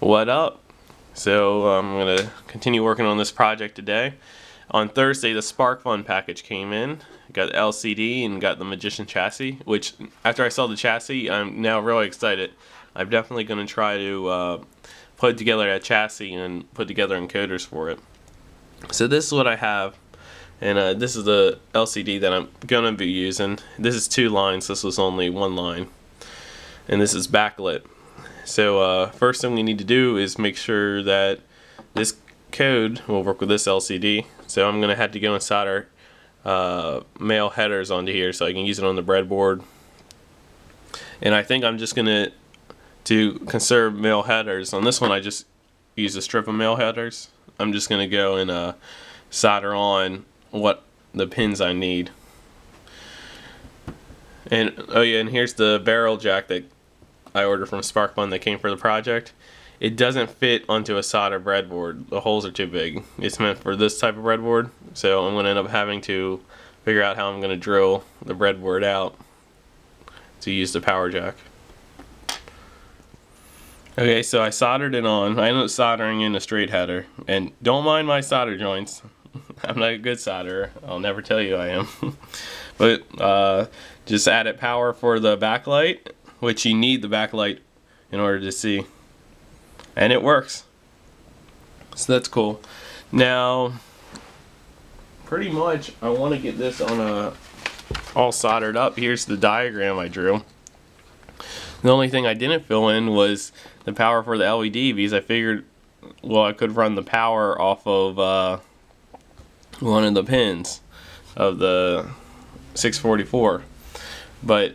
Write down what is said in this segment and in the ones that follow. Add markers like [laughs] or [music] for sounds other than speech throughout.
What up? So I'm going to continue working on this project today. On Thursday the SparkFun package came in. Got the LCD and got the Magician chassis, which after I saw the chassis I'm now really excited. I'm definitely going to try to uh, put together a chassis and put together encoders for it. So this is what I have and uh, this is the LCD that I'm going to be using. This is two lines, this was only one line. And this is backlit. So uh, first thing we need to do is make sure that this code will work with this LCD. So I'm going to have to go and solder uh, male headers onto here so I can use it on the breadboard. And I think I'm just going to to conserve male headers. On this one I just use a strip of male headers. I'm just going to go and uh, solder on what the pins I need. And oh yeah, and here's the barrel jack that I ordered from SparkFun that came for the project. It doesn't fit onto a solder breadboard. The holes are too big. It's meant for this type of breadboard, so I'm going to end up having to figure out how I'm going to drill the breadboard out to use the power jack. Okay, so I soldered it on. I ended up soldering in a straight header. And don't mind my solder joints. [laughs] I'm not a good solderer. I'll never tell you I am. [laughs] but uh, just added power for the backlight, which you need the backlight in order to see. And it works. So that's cool. Now, pretty much I want to get this on a all soldered up. Here's the diagram I drew. The only thing I didn't fill in was the power for the LED because I figured, well, I could run the power off of uh, one of the pins of the 644 but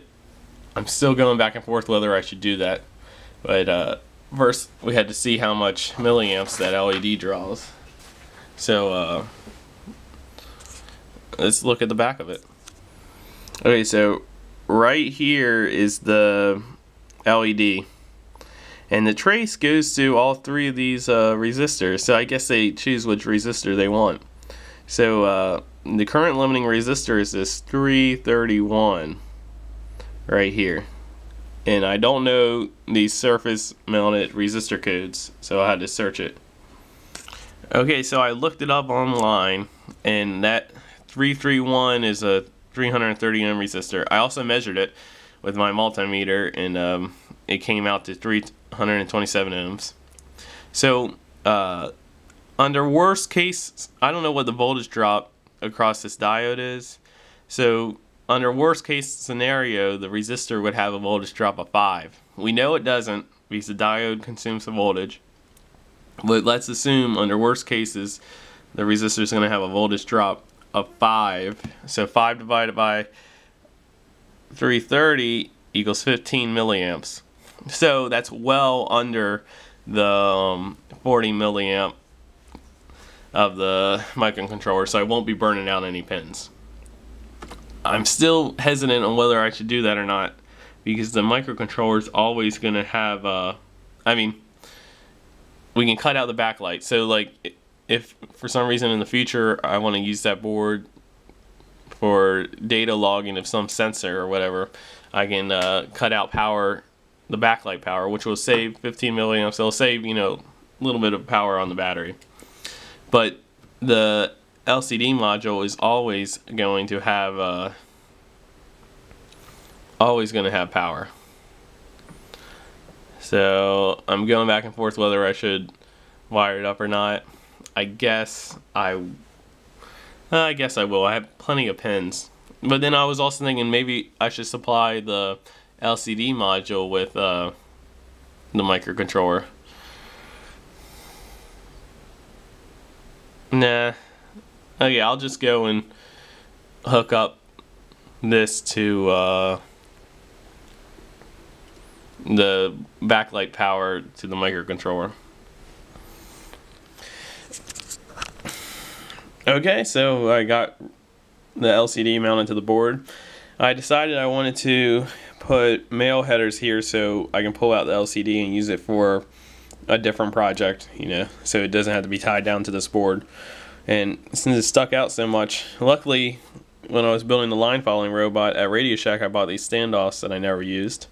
I'm still going back and forth whether I should do that but uh, first we had to see how much milliamps that LED draws. So uh, let's look at the back of it. Okay so right here is the LED and the trace goes to all three of these uh, resistors so I guess they choose which resistor they want. So uh, the current limiting resistor is this 331 right here. And I don't know these surface mounted resistor codes, so I had to search it. Okay, so I looked it up online, and that 331 is a 330 ohm resistor. I also measured it with my multimeter, and um, it came out to 327 ohms. So uh, under worst case, I don't know what the voltage drop across this diode is. So under worst case scenario, the resistor would have a voltage drop of 5. We know it doesn't because the diode consumes the voltage. But let's assume under worst cases, the resistor is going to have a voltage drop of 5. So 5 divided by 330 equals 15 milliamps. So that's well under the um, 40 milliamp of the microcontroller so I won't be burning out any pins. I'm still hesitant on whether I should do that or not because the microcontroller is always going to have, uh, I mean, we can cut out the backlight. So like if for some reason in the future I want to use that board for data logging of some sensor or whatever, I can uh, cut out power, the backlight power, which will save 15 milliamps. It'll save, you know, a little bit of power on the battery. But the LCD module is always going to have uh, always going to have power. So I'm going back and forth whether I should wire it up or not. I guess I uh, I guess I will. I have plenty of pins. But then I was also thinking maybe I should supply the LCD module with uh, the microcontroller. Nah. Okay, I'll just go and hook up this to uh, the backlight power to the microcontroller. Okay, so I got the LCD mounted to the board. I decided I wanted to put male headers here so I can pull out the LCD and use it for a different project, you know, so it doesn't have to be tied down to this board. And since it stuck out so much, luckily when I was building the line following robot at Radio Shack, I bought these standoffs that I never used.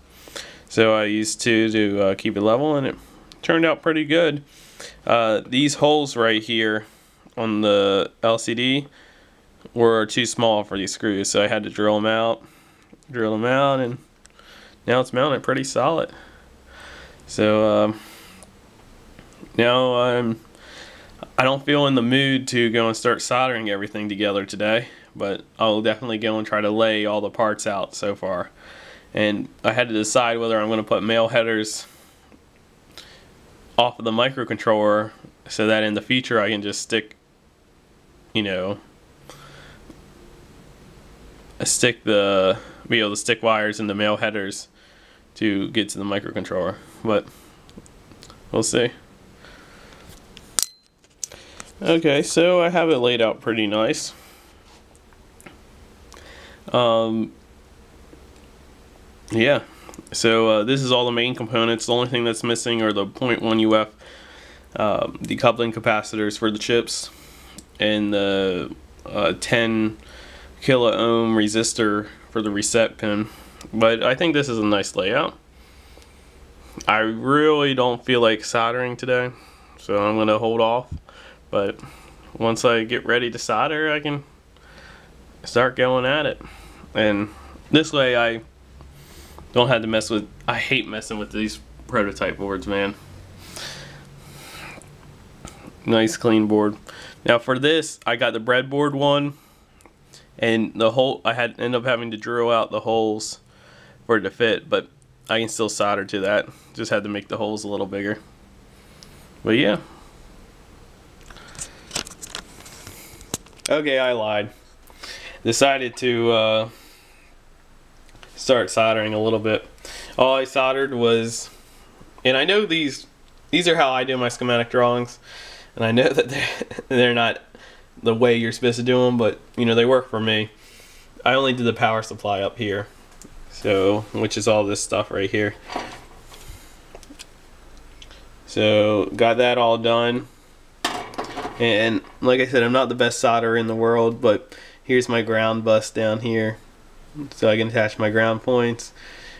So I used two to uh, keep it level and it turned out pretty good. Uh, these holes right here on the LCD were too small for these screws, so I had to drill them out. Drill them out, and now it's mounted pretty solid. So um, now I'm I don't feel in the mood to go and start soldering everything together today, but I'll definitely go and try to lay all the parts out so far. And I had to decide whether I'm going to put male headers off of the microcontroller so that in the future I can just stick, you know, stick the be able to stick wires in the male headers to get to the microcontroller. But we'll see. Okay, so I have it laid out pretty nice. Um, yeah, so uh, this is all the main components. The only thing that's missing are the 0.1 UF decoupling capacitors for the chips and the uh, 10 kilo ohm resistor for the reset pin. But I think this is a nice layout. I really don't feel like soldering today, so I'm going to hold off. But once I get ready to solder, I can start going at it. And this way I don't have to mess with, I hate messing with these prototype boards, man. Nice clean board. Now for this, I got the breadboard one and the hole, I had end up having to drill out the holes for it to fit, but I can still solder to that. Just had to make the holes a little bigger. But yeah. Okay, I lied. Decided to uh, start soldering a little bit. All I soldered was, and I know these, these are how I do my schematic drawings, and I know [laughs] that they're, they're not the way you're supposed to do them, but you know, they work for me. I only did the power supply up here. So, which is all this stuff right here. So, got that all done. And like I said, I'm not the best solderer in the world, but here's my ground bus down here. So I can attach my ground points.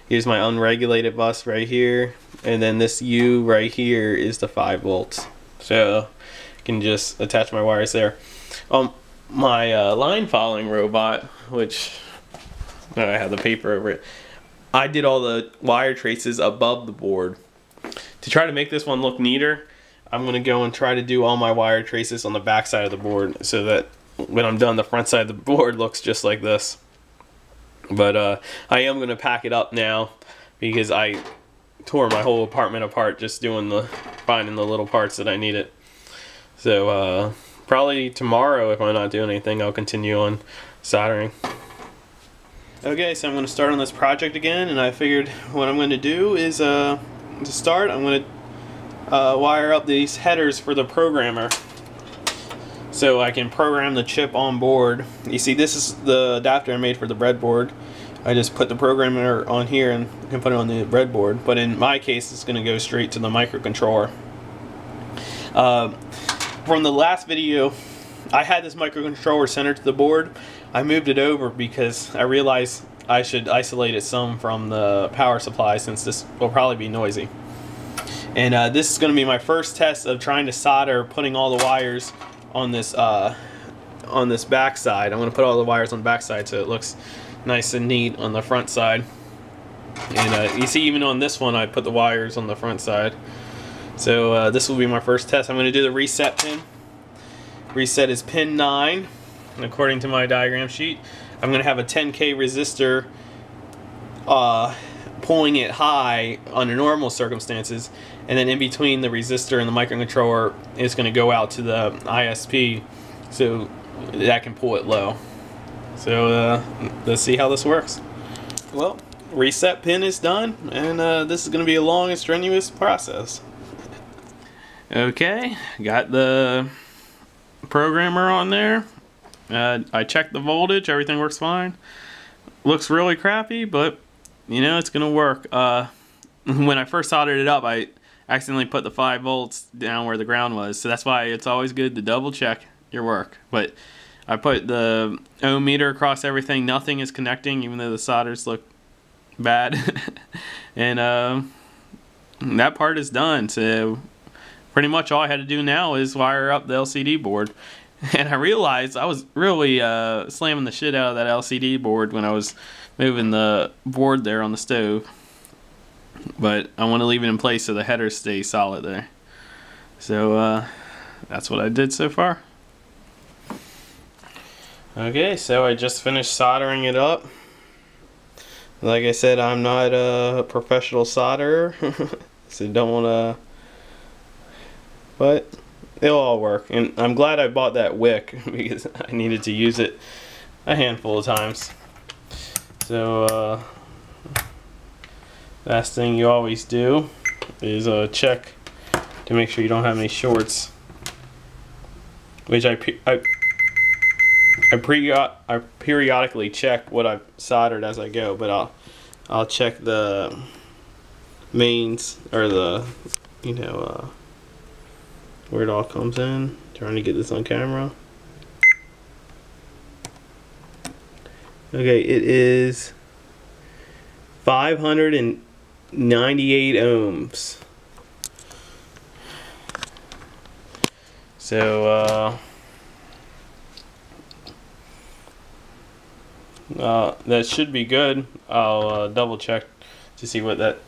Here's my unregulated bus right here. And then this U right here is the 5 volts. So I can just attach my wires there. Um, my uh, line following robot, which I have the paper over it. I did all the wire traces above the board. To try to make this one look neater, I'm going to go and try to do all my wire traces on the back side of the board so that when I'm done, the front side of the [laughs] board looks just like this. But uh, I am going to pack it up now because I tore my whole apartment apart just doing the finding the little parts that I needed. So uh, probably tomorrow, if I'm not doing anything, I'll continue on soldering. Okay, so I'm going to start on this project again, and I figured what I'm going to do is, uh, to start, I'm going to uh, wire up these headers for the programmer so I can program the chip on board. You see, this is the adapter I made for the breadboard. I just put the programmer on here and can put it on the breadboard, but in my case, it's going to go straight to the microcontroller. Uh, from the last video, I had this microcontroller centered to the board. I moved it over because I realized I should isolate it some from the power supply since this will probably be noisy. And uh, this is going to be my first test of trying to solder putting all the wires on this uh, on this back side. I'm going to put all the wires on the back side so it looks nice and neat on the front side. And uh, you see even on this one I put the wires on the front side. So uh, this will be my first test. I'm going to do the reset pin. Reset is pin 9, and according to my diagram sheet. I'm going to have a 10K resistor uh, pulling it high under normal circumstances, and then in between the resistor and the microcontroller is going to go out to the ISP so that can pull it low. So uh, let's see how this works. Well, reset pin is done, and uh, this is going to be a long and strenuous process. Okay, got the programmer on there. Uh, I checked the voltage, everything works fine. Looks really crappy, but you know, it's gonna work. Uh, [laughs] when I first soldered it up, I accidentally put the 5 volts down where the ground was, so that's why it's always good to double check your work. But I put the ohm meter across everything, nothing is connecting, even though the solders look bad. [laughs] and uh, that part is done. So pretty much all I had to do now is wire up the LCD board. [laughs] And I realized I was really uh, slamming the shit out of that LCD board when I was moving the board there on the stove. But I want to leave it in place so the header stays solid there. So uh, that's what I did so far. Okay, so I just finished soldering it up. Like I said, I'm not a professional solderer, [laughs] so don't want to, but it'll all work. And I'm glad I bought that wick [laughs] because I needed to use it a handful of times. So, uh, last thing you always do is uh, check to make sure you don't have any shorts. Which I, I I I periodically check what I've soldered as I go, but I'll I'll check the mains or the you know uh, where it all comes in. Trying to get this on camera. Okay, it is 598 ohms. So uh Uh, that should be good. I'll uh, double check to see what that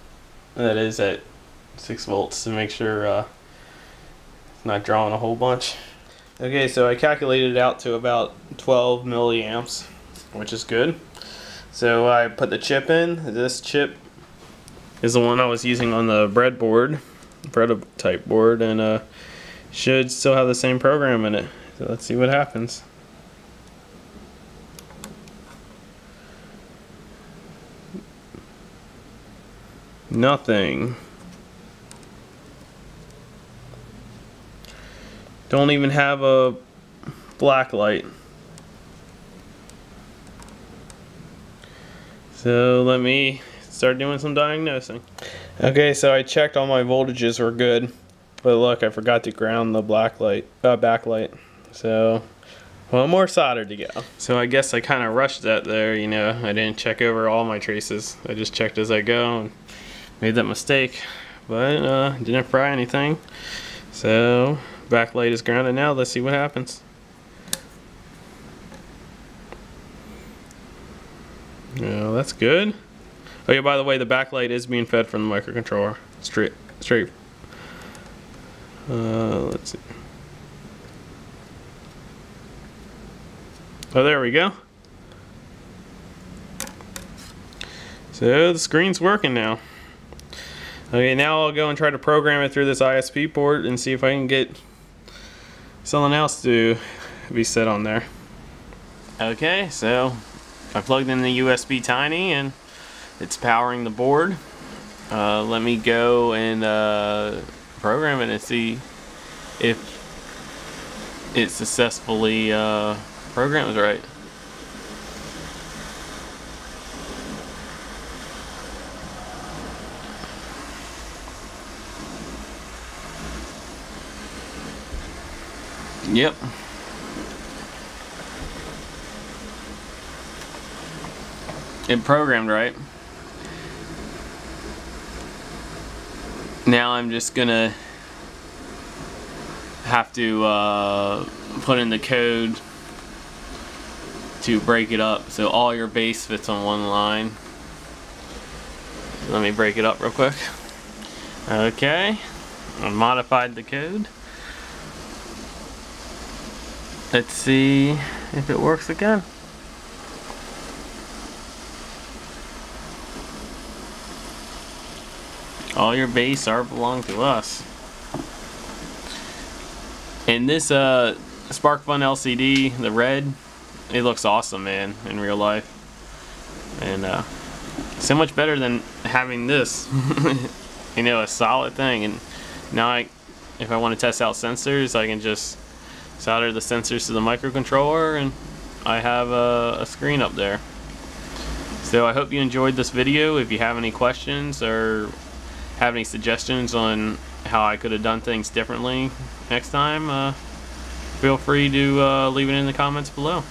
that is at 6 volts to make sure uh, it's not drawing a whole bunch. Okay, so I calculated it out to about 12 milliamps, which is good. So I put the chip in. This chip is the one I was using on the breadboard, prototype board, and uh, should still have the same program in it. So let's see what happens. Nothing. Don't even have a black light. So let me start doing some diagnosing. Okay, so I checked all my voltages were good. But look, I forgot to ground the black light, uh, backlight. So, one more solder to go. So I guess I kind of rushed that there, you know. I didn't check over all my traces. I just checked as I go and made that mistake but uh, didn't fry anything so backlight is grounded now let's see what happens yeah that's good oh yeah by the way the backlight is being fed from the microcontroller. Straight straight. Uh, let's see. Oh there we go. So the screen's working now. Okay, now I'll go and try to program it through this ISP port and see if I can get something else to be set on there. Okay, so I plugged in the USB Tiny and it's powering the board. Uh, let me go and uh, program it and see if it successfully uh, programs right. Yep. It programmed right. Now I'm just gonna have to uh, put in the code to break it up so all your base fits on one line. Let me break it up real quick. Okay, I modified the code. Let's see if it works again. All your base are belong to us. And this uh, SparkFun LCD, the red, it looks awesome, man, in real life. And uh, so much better than having this, [laughs] you know, a solid thing. And now I, if I want to test out sensors, I can just solder the sensors to the microcontroller and I have a, a, screen up there. So I hope you enjoyed this video. If you have any questions or have any suggestions on how I could have done things differently next time, uh, feel free to uh, leave it in the comments below.